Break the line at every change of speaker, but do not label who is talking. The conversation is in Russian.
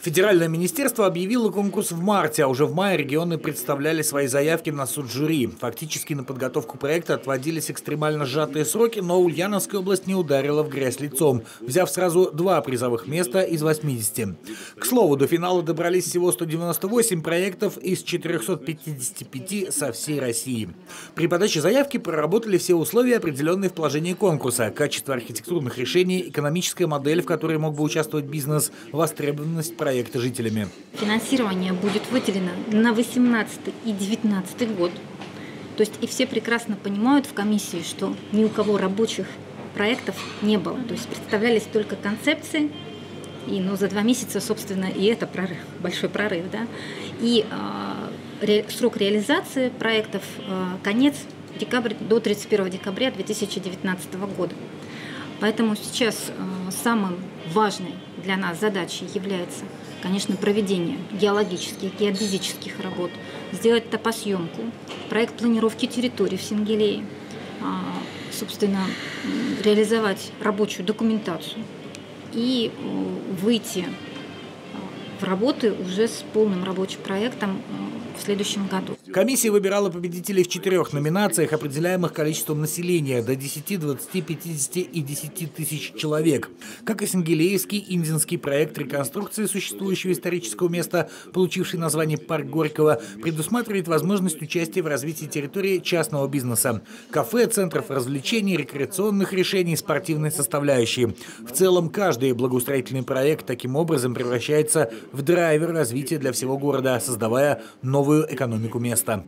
Федеральное министерство объявило конкурс в марте, а уже в мае регионы представляли свои заявки на суд жюри. Фактически на подготовку проекта отводились экстремально сжатые сроки, но Ульяновская область не ударила в грязь лицом, взяв сразу два призовых места из 80. К слову, до финала добрались всего 198 проектов из 455 со всей России. При подаче заявки проработали все условия, определенные в положении конкурса. Качество архитектурных решений, экономическая модель, в которой мог бы участвовать бизнес, востребованность проекта проекта жителями.
Финансирование будет выделено на 18 и 19 год. То есть и все прекрасно понимают в комиссии, что ни у кого рабочих проектов не было. То есть представлялись только концепции, и ну, за два месяца, собственно, и это прорыв, большой прорыв. Да? И э, ре, срок реализации проектов э, конец декабрь, до 31 декабря 2019 года. Поэтому сейчас э, самым важной для нас задачей является, конечно, проведение геологических, геодезических работ, сделать топосъемку, проект планировки территории в Сингелее, а, собственно, реализовать рабочую документацию и э, выйти в работы уже с полным рабочим проектом в следующем году.
Комиссия выбирала победителей в четырех номинациях, определяемых количеством населения до 10, 20, 50 и 10 тысяч человек. Как и Сангелеевский индинский проект реконструкции существующего исторического места, получивший название «Парк Горького», предусматривает возможность участия в развитии территории частного бизнеса. Кафе, центров развлечений, рекреационных решений, спортивной составляющей. В целом, каждый благоустроительный проект таким образом превращается в драйвер развития для всего города, создавая новую экономику места.